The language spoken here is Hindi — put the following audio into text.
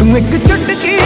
तू एक चुटकी